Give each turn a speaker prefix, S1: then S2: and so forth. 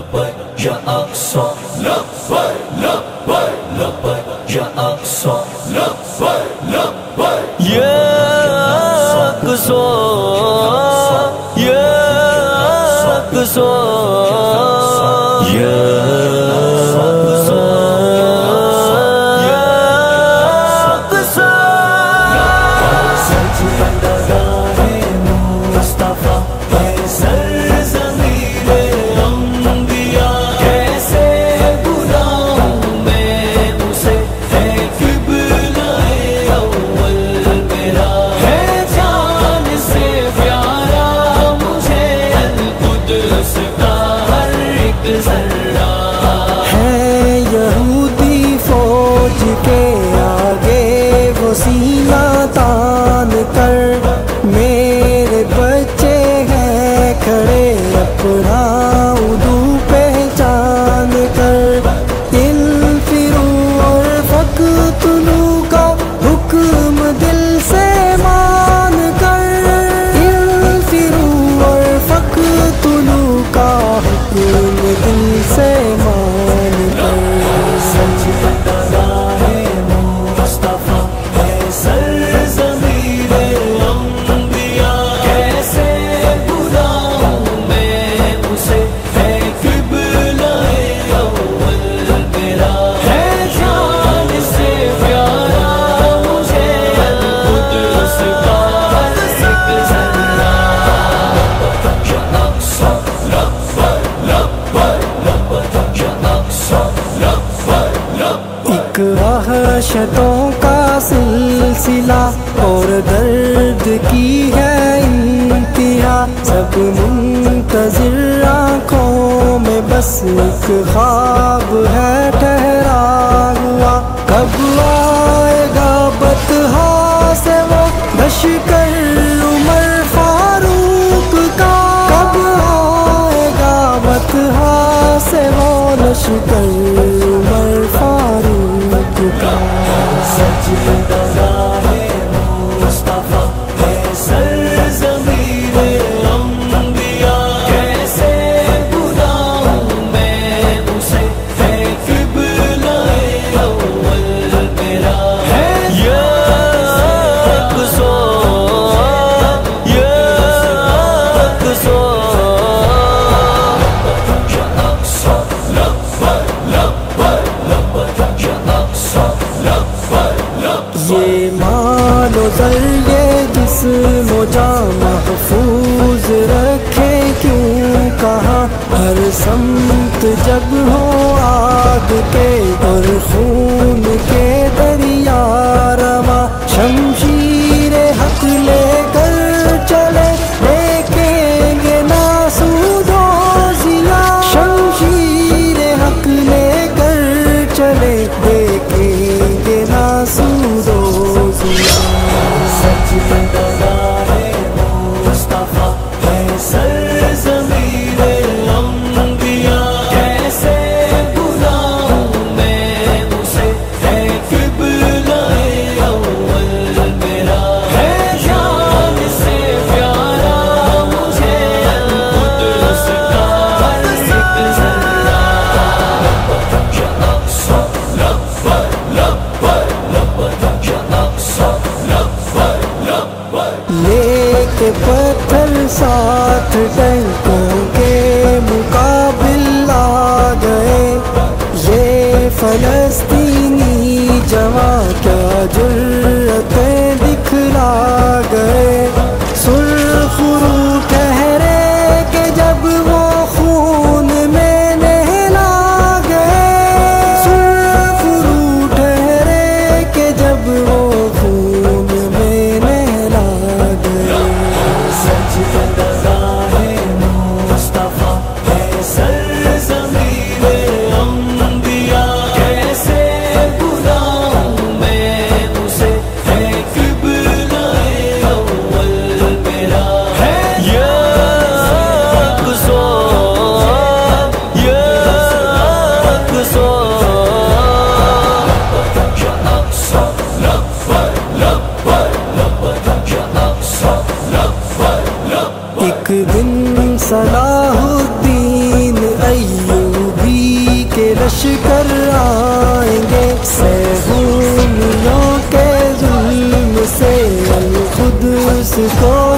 S1: لبيك يا أقصى لبيك لبيك لبيك يا أقصى لبيك لبيك
S2: يا أقصى يا أقصى کو سینہ تان کر ایک
S3: وحشتوں کا سلسلہ اور درد کی ہے انتہا، سب منتظر آنکھوں میں بس ایک خواب
S1: Sete
S3: bandas نسل و جا محفوظ رکھے کیوں؟ کہاں ہر سمت جب ہو آگ کے اور خون Sẽ فلسطینی جوان کیا جرتیں دکھلا گئے۔ سرخ صلاح الدین ایوبی کے لشکر آئیں گے۔ سہولیوں کے ظلم سے خود کو